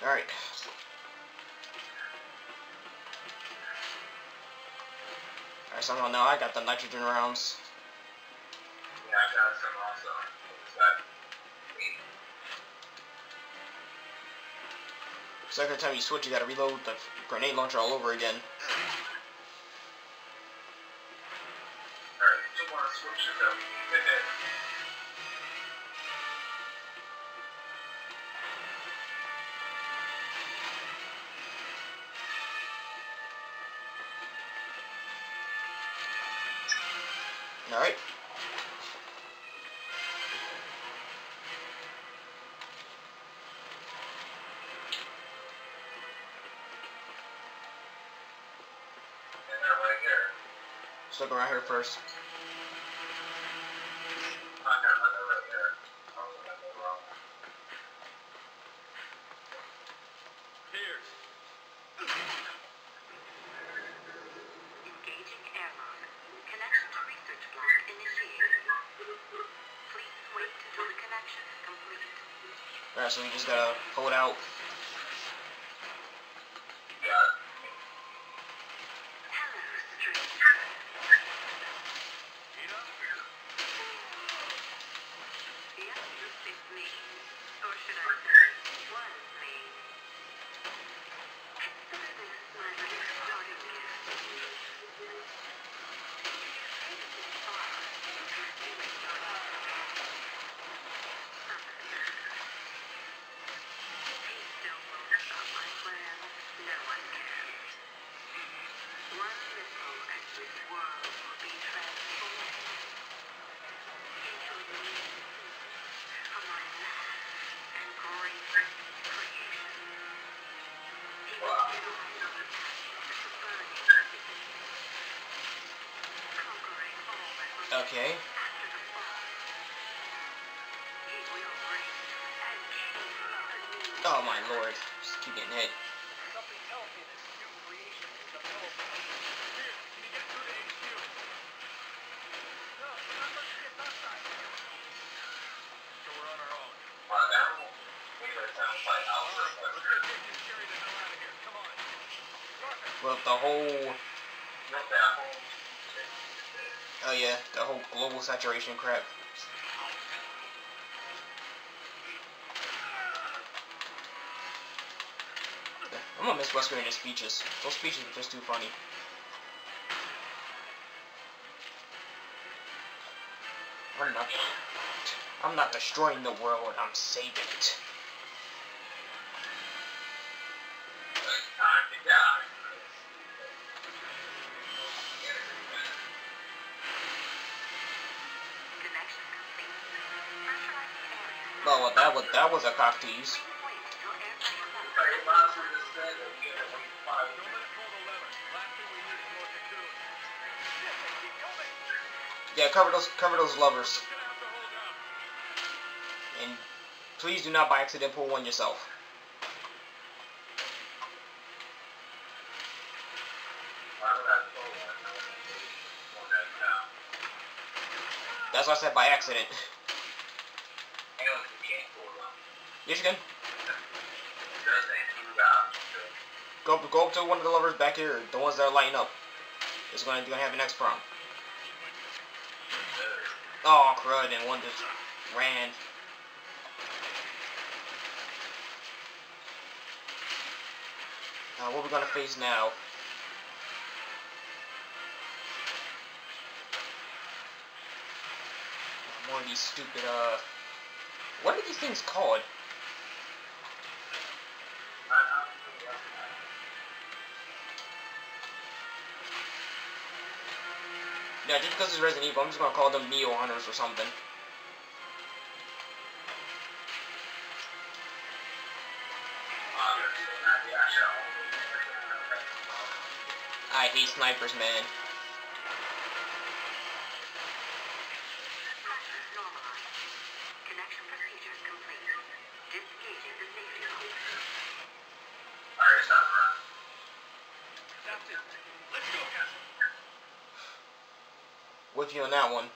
Alright. Alright, somehow now I got the nitrogen rounds. Yeah, I got some also. Second time you switch, you gotta reload the grenade launcher all over again. Alright, two more switches up. Alright. Stick around here first. Alright, so we just gotta it out. Or should I say, new Oh my lord. Just keep getting hit. Well, the hell Oh yeah, the whole global saturation crap. I'm gonna miss Wesker and his speeches. Those speeches are just too funny. I'm not. I'm not destroying the world. I'm saving it. Need is more cocoon. Shit, they keep coming. Yeah, cover those cover those lovers, and please do not by accident pull one yourself. A. That's why I said by accident. Hell, you can't pull them. Yes, you can. To. Go go up to one of the lovers back here, the ones that are lighting up. It's gonna, gonna have an X prom. Oh, crud, and one just ran. Uh, what we gonna face now? More of these stupid, uh... What are these things called? Yeah, just because it's Resident Evil, I'm just gonna call them Neo Hunters or something. I hate snipers, man. With you on that one.